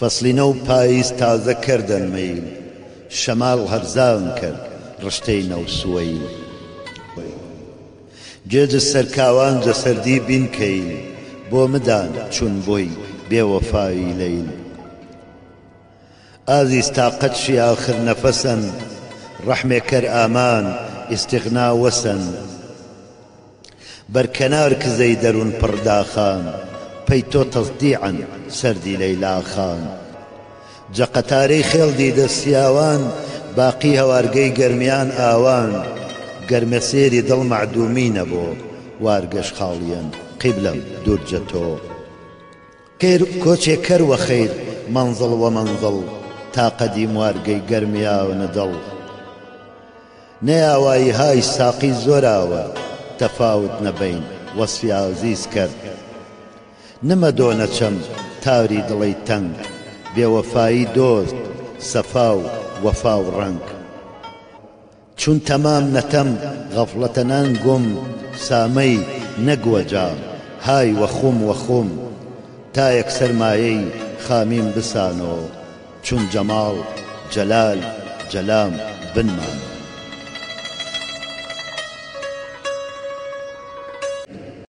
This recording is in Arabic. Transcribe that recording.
فەسلینە و پاییز تازە کردن میل شەماڵ هەرزاون کرد ڕشتەی سوەیل جێجە سەرکاوان جە سەردی بینکەین بۆ مدان چون بۆی بێوەفاوی لەیل ئازیز تاقەتشی آخر نەفەسەن ڕەحمێکەر ئامان ئیسیغنا وەسەن. بەرکەنار کزەی دەروون پڕداخان پەی تۆ تەزدیعن. سەردی لەیلا خان. جە قەتارەی خێڵدی دەستیاوان باقی هەوارگەی گەرمیان ئاوان. گەرمە سێری دڵ معدومی نەبوو وارگەش خاڵیان قیبلم دوورجە تۆ. کێر کۆچێ کەر وە خەیر منزڵ وە منزڵ تاقەدی وارگەی گەرمیاوە نەدڵ نەیاوایی های ساقی زۆراوە تەفاوت نەبین وەسفیاوزیز کرد. نمە دۆنەچەم تاوری دڵی تەنگ بێوەفایی دۆست سەفا و وەفا و ڕنگ. چون تەمام نەتەم غەفڵەتەنان گوم سامەی نەگوەجا های وەخوم وەخوم تا یەک سەرمایەی خامیم بسانەوە. چون جەماڵ جەلال جەلام بنمان